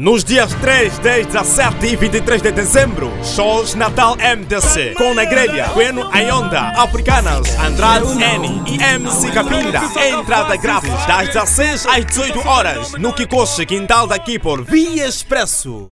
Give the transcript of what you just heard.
Nos dias 3, 10, 17 e 23 de dezembro, shows Natal MDC com Negrelha, Bueno Ayonda, Africanas, Andrade N e MC Capinda. Entrada grátis das 16 às 18 horas no Kikoshi Quintal daqui por Via Expresso.